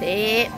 对